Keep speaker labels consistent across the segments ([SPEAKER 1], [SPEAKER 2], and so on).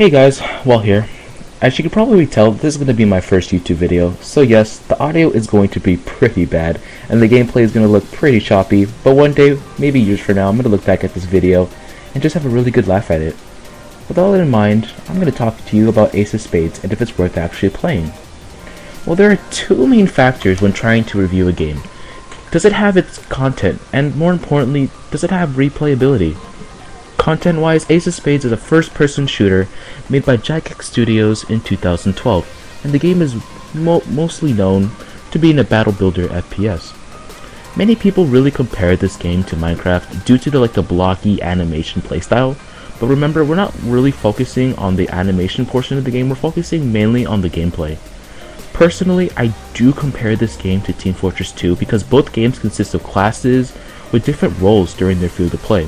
[SPEAKER 1] Hey guys, well here. As you can probably tell, this is going to be my first YouTube video, so yes, the audio is going to be pretty bad, and the gameplay is going to look pretty choppy, but one day, maybe years from now, I'm going to look back at this video and just have a really good laugh at it. With all that in mind, I'm going to talk to you about Ace of Spades and if it's worth actually playing. Well, there are two main factors when trying to review a game. Does it have its content, and more importantly, does it have replayability? Content-wise, Ace of Spades is a first-person shooter made by Jagex Studios in 2012, and the game is mo mostly known to being a battle builder FPS. Many people really compare this game to Minecraft due to the like the blocky animation playstyle, but remember we're not really focusing on the animation portion of the game, we're focusing mainly on the gameplay. Personally, I do compare this game to Team Fortress 2 because both games consist of classes with different roles during their field of play.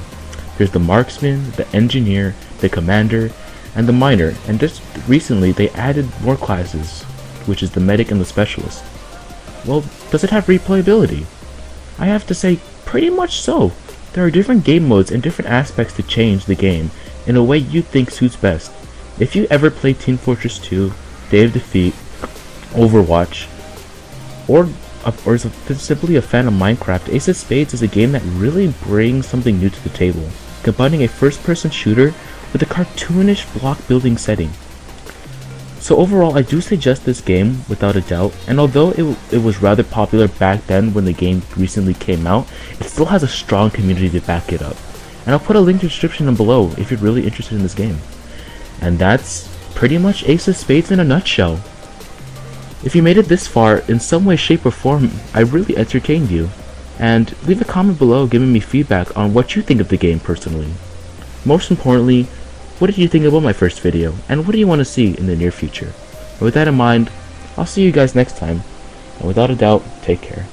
[SPEAKER 1] There's the marksman, the engineer, the commander, and the miner, and just recently they added more classes, which is the medic and the specialist. Well, does it have replayability? I have to say, pretty much so. There are different game modes and different aspects to change the game in a way you think suits best. If you ever played Team Fortress 2, Day of Defeat, Overwatch, or or is simply a fan of Minecraft, Ace of Spades is a game that really brings something new to the table, combining a first-person shooter with a cartoonish block building setting. So overall, I do suggest this game without a doubt, and although it, it was rather popular back then when the game recently came out, it still has a strong community to back it up. And I'll put a link in the description below if you're really interested in this game. And that's pretty much Ace of Spades in a nutshell. If you made it this far, in some way, shape, or form, I really entertained you. And leave a comment below giving me feedback on what you think of the game personally. Most importantly, what did you think about my first video, and what do you want to see in the near future? And with that in mind, I'll see you guys next time, and without a doubt, take care.